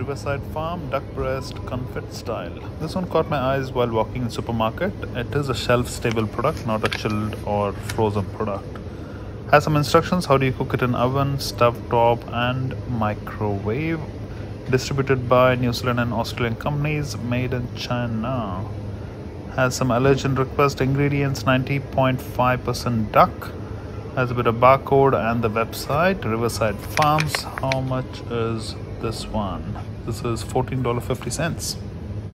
Riverside Farm duck breast confit style. This one caught my eyes while walking in supermarket. It is a shelf stable product, not a chilled or frozen product. Has some instructions how do you cook it in oven, stove top and microwave. Distributed by New Zealand and Australian companies, made in China. Has some allergen request ingredients 90.5% duck. Has a bit of barcode and the website Riverside Farms. How much is this one? This is $14.50.